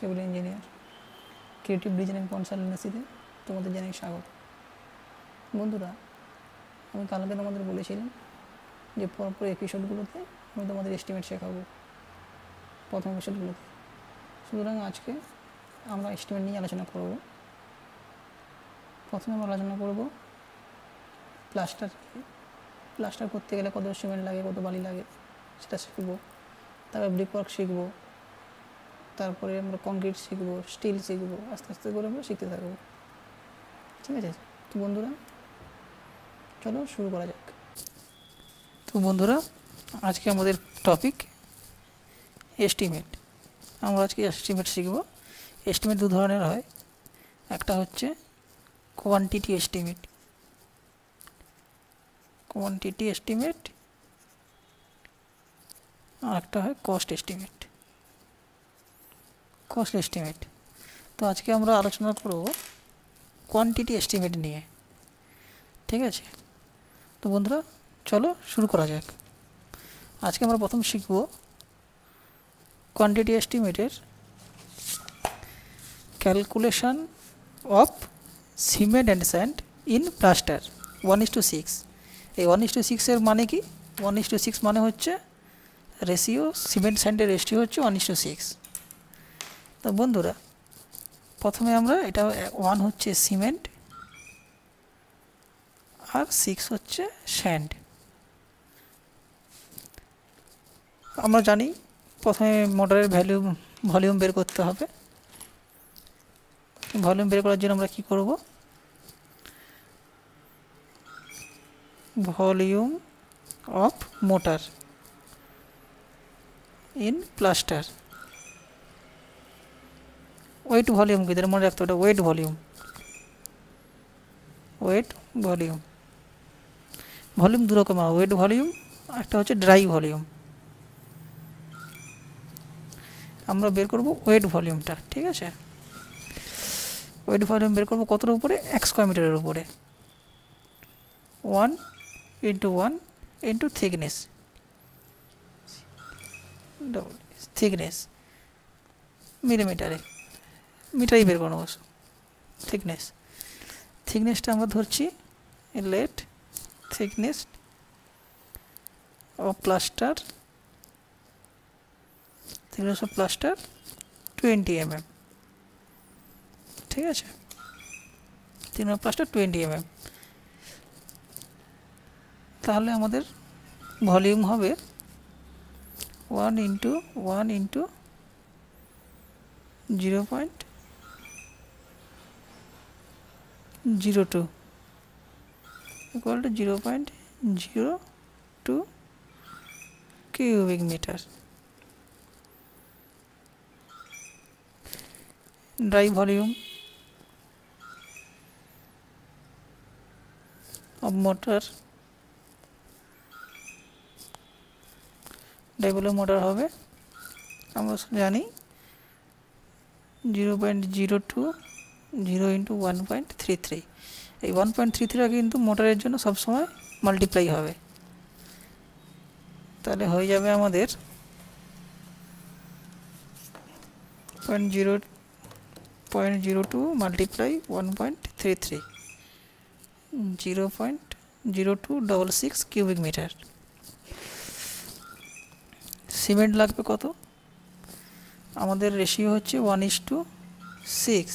Civil engineer creative designing কনসালটেন্সিতে তোমাদের জানাই স্বাগত বন্ধুরা আমি কালকে তোমাদের বলেছিলাম যে পরপর এপিসোডগুলোতে আমি তোমাদের এস্টিমেট শেখাবো প্রথম এপিসোডগুলোতে সুতরাং আজকে আমরা এস্টিমেট নিয়ে আলোচনা করব প্রথমে আমরা আলোচনা করব প্লাস্টার প্লাস্টার করতে গেলে কত সিমেন্ট লাগে কত বালি লাগে সেটা শিখবো তারপর ব্রিকওয়ার্ক শিখবো তারপরে আমরা কংক্রিট শিখবো স্টিল শিখবো আস্তে আস্তে করে আমরা শিখতে থাকবো ঠিক আছে তো বন্ধুরা চলো শুরু করা যাক তো বন্ধুরা আজকে আমাদের টপিক এস্টিমেট আমরা আজকে এস্টিমেট শিখব এস্টিমেট দু ধরনের হয় একটা হচ্ছে কোয়ান্টিটি এস্টিমেট কোয়ান্টিটি এস্টিমেট আর একটা হয় কস্ট এস্টিমেট কস্ট এস্টিমেট তো আজকে আমরা আলোচনা করব কোয়ান্টিটি এস্টিমেট নিয়ে ঠিক আছে তো বন্ধুরা চলো শুরু করা যাক আজকে আমরা প্রথম শিখব quantity এস্টিমেটের calculation of cement and sand in plaster one is to six এই ওয়ান ইস টু সিক্সের মানে কি ওয়ান ইস টু সিক্স মানে হচ্ছে রেশিও সিমেন্ট স্যান্ডের রেশিও হচ্ছে ওয়ান ইস টু সিক্স তো বন্ধুরা প্রথমে আমরা এটা ওয়ান হচ্ছে সিমেন্ট আর সিক্স হচ্ছে স্যান্ড আমরা জানি প্রথমে মোটরের ভ্যালিউম ভলিউম বের করতে হবে ভলিউম বের করার জন্য আমরা কি করব volume of mortar in plaster wet volume কি মনে রাখতে ওটা wet volume wet volume volume দু রকম হয় ওয়েট ভলিউম একটা হচ্ছে ড্রাই ভলিউম আমরা বের করব ওয়েট ভলিউমটা ঠিক আছে ওয়েট ভলিউম বের করবো কতটার উপরে এক স্কোয়ার মিটারের উপরে one into one into thickness double thickness মিলিমিটারে মিটাই বের করো অবশ্য থিকনেস থিকনেসটা আমরা ধরছি let thickness of plaster thickness of plaster twenty M M ঠিক আছে তিন প্লাস্টার টোয়েন্টি এম এম তাহলে আমাদের ভলিউম হবে one into one into zero point zero two equal to zero point zero two cubic metre dry volume of motor dry volume motor হবে আমরা জানি zero point zero two zero into one point three three এই one point three থ্রিটা কিন্তু মোটরের জন্য সবসময় multiply হবে তাহলে হয়ে যাবে আমাদের point zero point zero two multiply one point three three zero point zero two double six cubic metre cement লাগবে কত আমাদের রেশিও হচ্ছে one is two six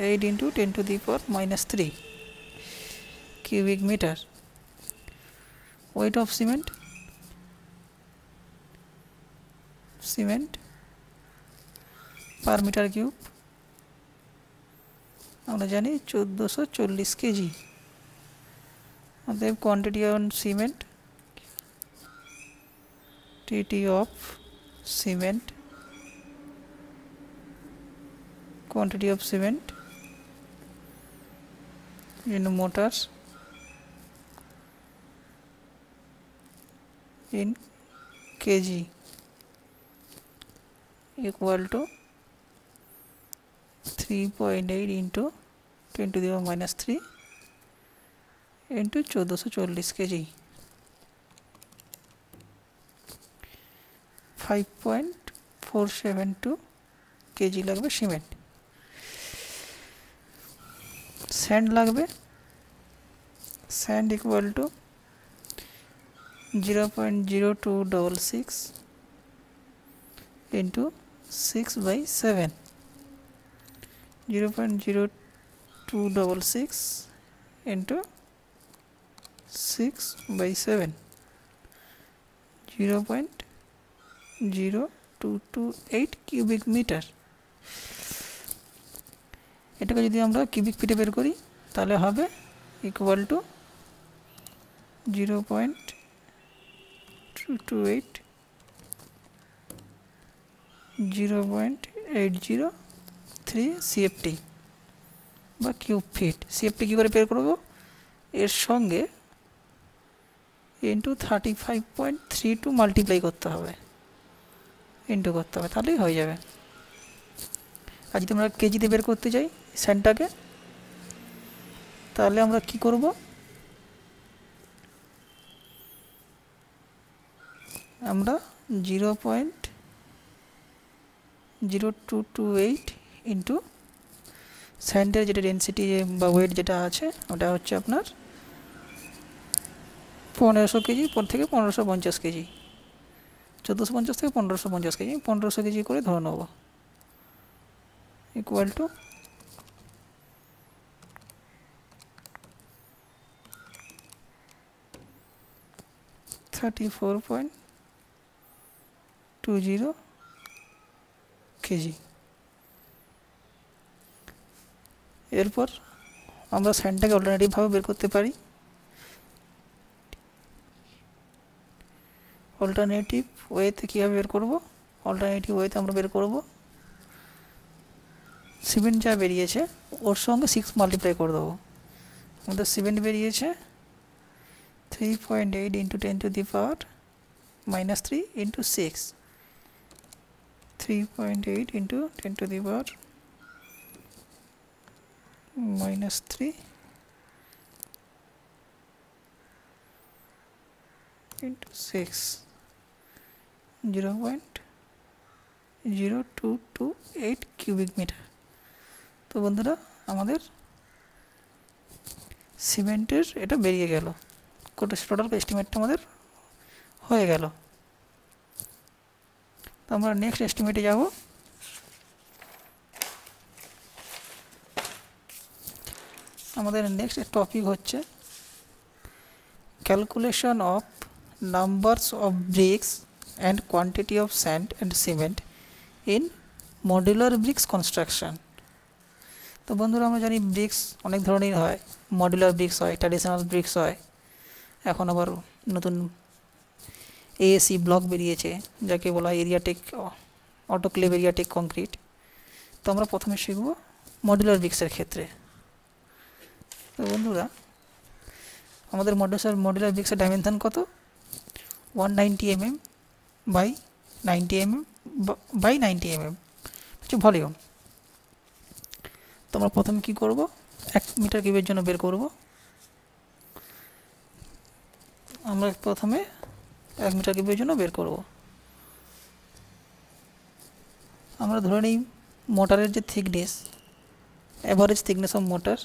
3.8 into 10 to the power minus 3 cubic meter weight of cement cement per meter cube আমরা জানি চোদ্দোশো চল্লিশ KG অতএব quantity on cement TT of cement quantity of cement in motors in kg equal to 3.8 into 10 to the power minus 3 into 1440 kg 5.472 kg লাগবে cement sand लगे sand equal to zero point zero two double six into six by seven zero point zero two double six into six by seven zero point zero two two eight cubic metre এটাকে যদি আমরা cubic ফিটে বের করি তাহলে হবে equal to zero point two two eight zero point eight zero three CFT বা cube feet CFT কী করে বের করবো এর সঙ্গে into thirty five point three two multiply করতে হবে ইন্টু করতে হবে তাহলেই হয়ে যাবে আর যদি আমরা কেজিতে বের করতে চাই সেন্টটাকে তাহলে আমরা কি করব আমরা zero point zero two two eight into স্যান্ডের যেটা ডেন্সিটি বা ওয়েট যেটা আছে ওটা হচ্ছে আপনার পনেরোশো কেজি থেকে পনেরোশো পঞ্চাশ কেজি চোদ্দোশো পঞ্চাশ থেকে পনেরোশো পঞ্চাশ কেজি পনেরোশো কেজি করে ধরে নেব ইকুয়াল টু 34.20 কেজি এরপর আমরা স্যান্ডটাকে অল্টারনেটিভভাবে বের করতে পারি অল্টারনেটিভ ওয়েতে কীভাবে বের করব অল্টারনেটিভ ওয়েতে আমরা বের করব সিমেন্ট যা বেরিয়েছে ওর সঙ্গে সিক্স মাল্টিপ্লাই করে দেবো আমাদের সিমেন্ট বেরিয়েছে 3.8 into 10 to the power minus 3 into 6 3.8 into 10 to the power minus 3 into 6 0 0.0228 cubic metre তো বন্ধুরা আমাদের সিমেন্টের এটা বেরিয়ে গেল কোটেশ টোটাল এস্টিমেটটা আমাদের হয়ে গেল তো আমরা নেক্সট এস্টিমেটে যাব আমাদের নেক্সট টপিক হচ্ছে calculation of numbers of bricks and quantity of sand and cement in modular bricks construction তো বন্ধুরা আমরা জানি ব্রিক্স অনেক ধরনের হয় মডুলার ব্রিক্স হয় ট্র্যাডিশনাল ব্রিক্স হয় এখন আবার নতুন এএসি ব্লক বেরিয়েছে যাকে বলা হয় এরিয়াটেক অটোক্লেভ এরিয়াটেক কংক্রিট তো আমরা প্রথমে শিখব মডুলার ব্রিক্সের ক্ষেত্রে তো বন্ধুরা আমাদের মডুলার মডুলার ব্রিক্সের ডাইমেনশান কত one ninety M M by ninety M M by ninety M M হচ্ছে ভলিউম তো আমরা প্রথমে কী করবো এক মিটার কিউবের জন্য বের করব আমরা প্রথমে এক মিটার কিউবের জন্য বের করব আমরা ধরে নিই মোটরের যে thickness average thickness of mortar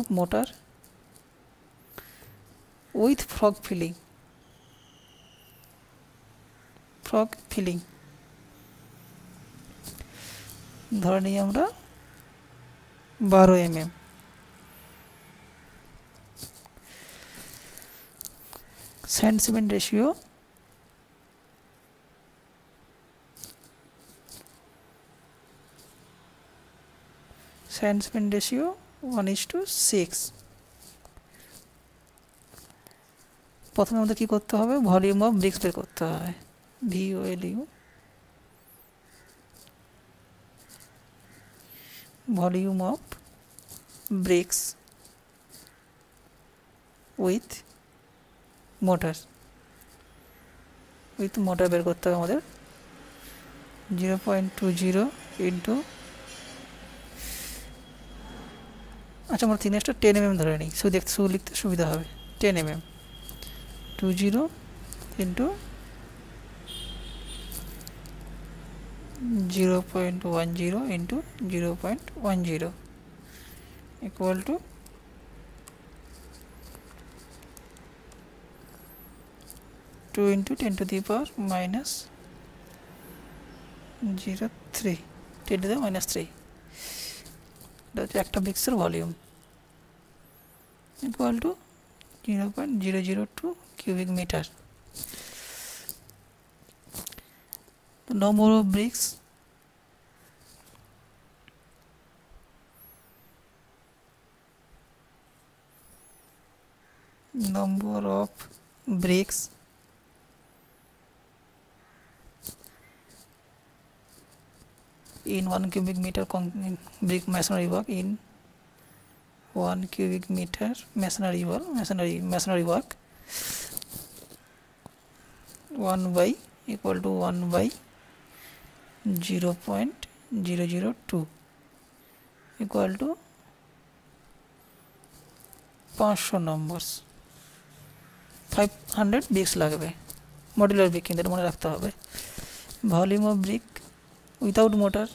of mortar with frog filling frog filling ধরে নিই আমরা बारह M M sand cement ratio sand cement ratio one is to six প্রথমে আমাদের কী করতে হবে ভলিউম অফ ব্রিক্স বের করতে হবে V O L U volume of brakes with motor with motor বের করতে হবে আমাদের zero point two zero into আচ্ছা আমরা তিন এক্সটা টেন এমএম ধরে নিই শু দেখতে শু লিখতে সুবিধা হবে ten MM two zero into zero point one zero into zero point one zero equal to two into ten to the power minus zero three ten to the minus three এটা হচ্ছে একটা ব্রিক্সের volume equal to zero point zero zero two cubic metre तो no more bricks number of bricks in 1 cubic meter brick masonry work in 1 cubic meter masonry work masonry masonry work 1 by equal to 1 by 0 0.002 equal to 500 numbers 500 bricks লাগবে modular brick কিন্তু মনে রাখতে হবে volume of brick without mortar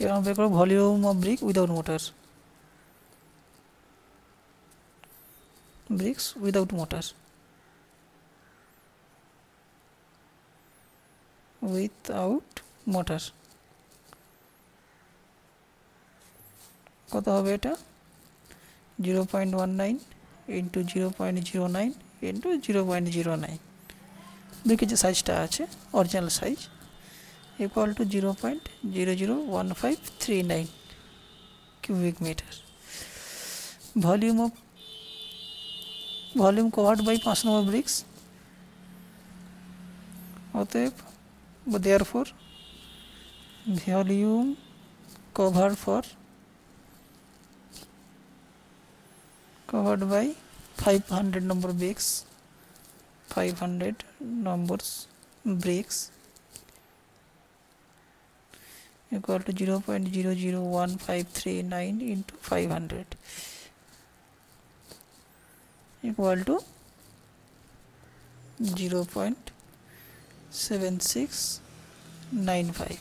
এবার আমরা করব volume of brick without mortar bricks without mortar without mortar কত হবে এটা zero point one nine into zero point zero nine into zero point zero nine দেখি যে সাইজটা আছে original size equal to zero point zero zero one five three nine cubic metre volume of volume covered by পাঁচ নম্বর bricks অতএব but therefore volume covered for covered by 500 number breaks, 500 numbers breaks equal to 0 0.001539 into 500 equal to 0. Seven six nine five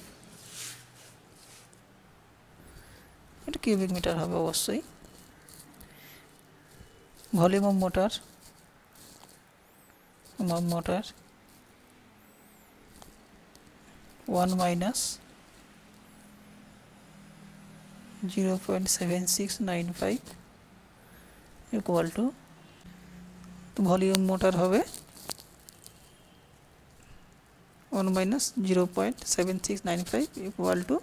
এটা cubic metre হবে অবশ্যই volume of mortar of mortar one minus zero point seven six nine five equal to volume mortar হবে 1 minus 0 0.7695 equal to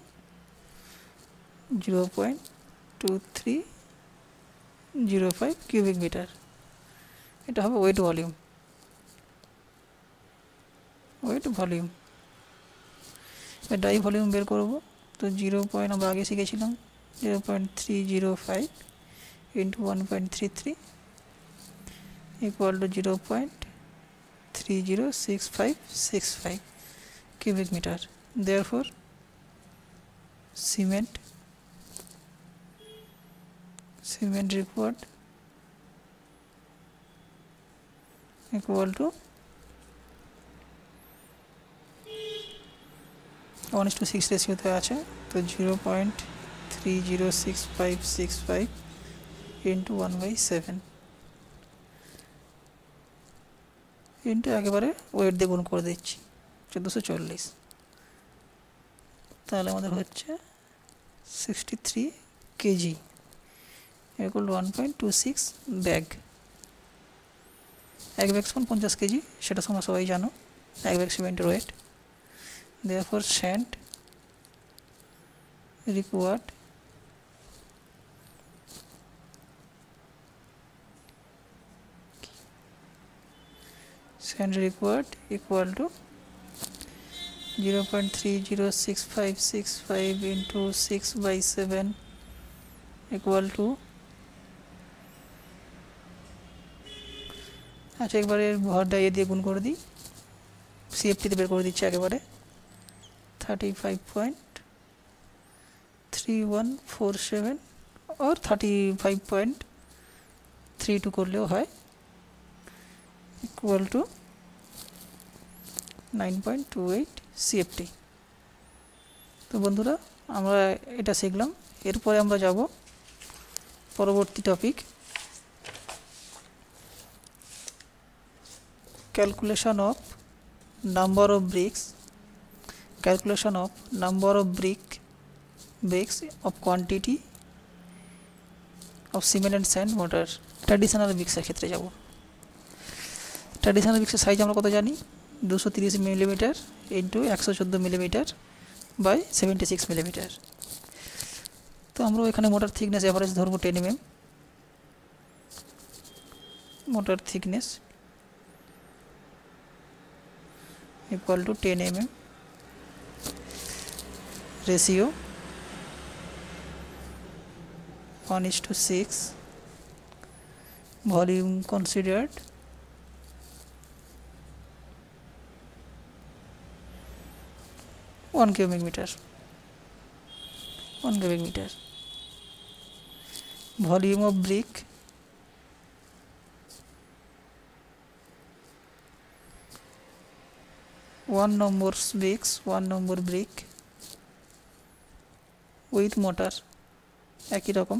0 0.2305 cubic meter এটা হবে wet volume wet volume এবার dry volume বের করব তো জিরো পয়েন্ট আমরা আগে শিখেছিলাম zero point three zero five into one point three three equal to zero point three zero six five six five cubic meter therefore cement cement required equal to 1 is to 6 রেশিওতে আছে তো zero point three zero six five six five into one by seven into একেবারে wait দিয়ে গুণ করে দিচ্ছি চোদ্দোশো চল্লিশ তাহলে আমাদের হচ্ছে sixty three kg equal one point two six bag এক ব্যাগ সমান পঞ্চাশ কেজি সেটা তোমরা সবাই জানো এক ব্যাগ সিমেন্টের weight therefore sand required sand required equal to 0.30655 into 6 by 7 equal to আচ্ছা একবারে ঘরটা এ দিয়ে গুণ করে দিই সিএফটিতে বের করে দিচ্ছি একেবারে thirty five point three one four seven or thirty five point three two করলেও হয় equal to nine point two eight CFT তো বন্ধুরা আমরা এটা শিখলাম এরপরে আমরা যাব পরবর্তী topic calculation of number of bricks calculation of number of brick bricks of quantity of cement and sand mortar traditional ব্রিক্সের ক্ষেত্রে যাব ট্র্যাডিশনাল ব্রিক্সের সাইজ আমরা কত জানি দুশো তিরিশ মিলিমিটার ইন্টু একশো চোদ্দো millimetre by seventy six millimetre তো আমরা এখানে মোটার থিকনেস অ্যাভারেজ ধরবো ten mm mortar thickness equal to ten mm ratio one is to six volume considered 1 cubic meter 1 cubic meter volume of brick one number bricks one number brick with mortar একই রকম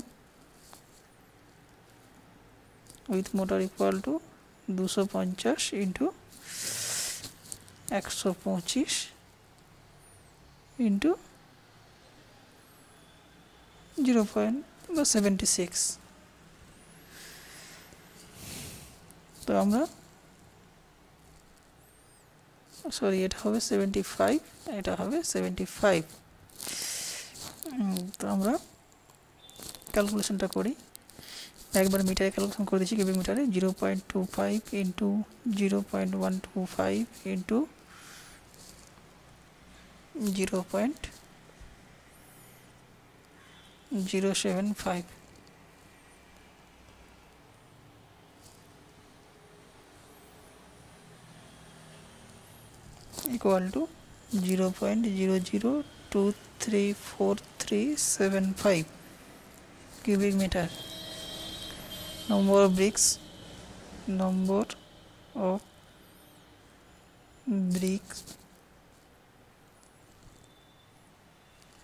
with mortar equal to দুশো পঞ্চাশ into একশো পঁচিশ into 0 0.76 তো আমরা sorry এটা হবে 75 ফাইভ এটা হবে সেভেন্টি ফাইভ তো আমরা ক্যালকুলেশনটা করি একবার মিটারে ক্যালকুলেশন করে দিচ্ছি কিউবিক মিটারে zero point two five into zero point one two five 0.075. Equal to 0.00234375 cubic meter. Number of bricks, number of bricks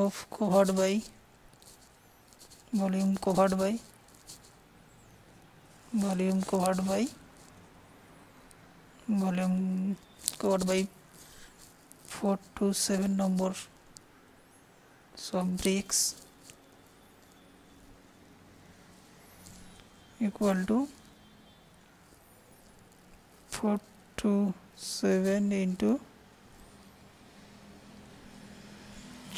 of cohort by volume covered by volume covered by volume covered by 4 to 7 number sub bricks equal to 4 to 7 into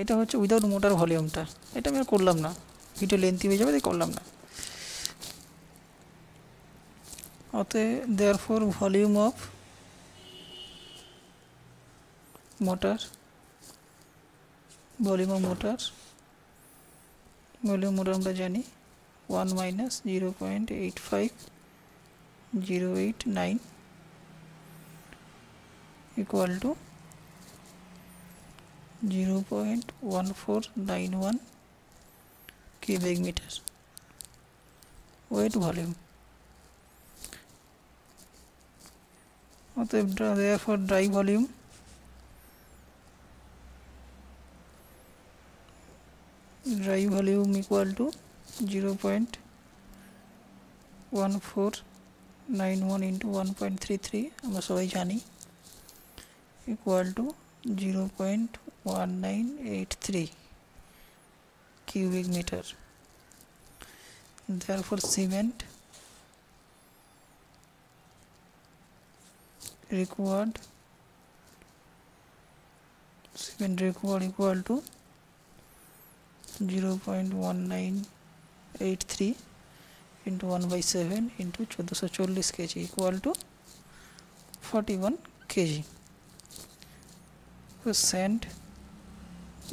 এটা হচ্ছে without মোটার ভলিউমটা এটা আমি আর করলাম না video lengthy হয়ে যাবে করলাম না অতএব therefore volume of mortar volume of mortar volume mortar আমরা জানি one minus zero point eight five zero eight nine equal to zero point one four nine one cubic metre wet volume अतः therefore dry volume dry volume equal to zero point one four nine one into one point three three हम सबाई जानी equal to zero point 1983 cubic meter therefore cement required cement required equal to 0 0.1983 into 1 by 7 into 1440 kg equal to 41 kg so sand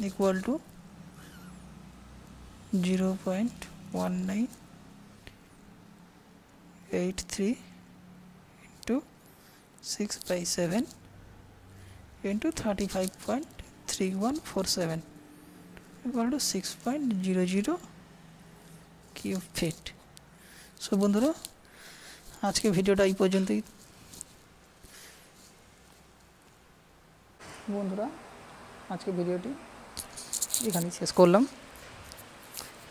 = 0.19 83 * 6/7 * 35.3147 = 6.00 কি অফট so বন্ধুরা আজকে ভিডিওটা এই পর্যন্তই বন্ধুরা আজকে ভিডিওটি এখানেই শেষ করলাম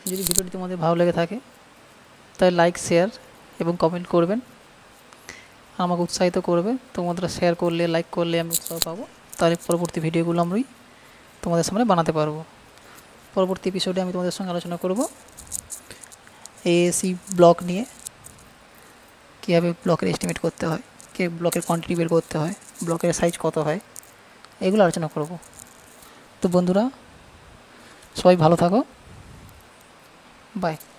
যদি ভিডিওটি তোমাদের ভালো লেগে থাকে তাহলে লাইক শেয়ার এবং কমেন্ট করবেন আমাকে উৎসাহিত করবে তোমাদের শেয়ার করলে লাইক করলে আমি উৎসাহ পাবো তাহলে পরবর্তী ভিডিওগুলো আমি তোমাদের সামনে বানাতে পারবো পরবর্তী এপিসোডে আমি তোমাদের সঙ্গে আলোচনা করব এএসি ব্লক নিয়ে কীভাবে ব্লকের এস্টিমেট করতে হয় কে ব্লকের কোয়ান্টিটি বের করতে হয় ব্লকের সাইজ কত হয় এগুলো আলোচনা করব তো বন্ধুরা সবাই ভালো থাকো বাই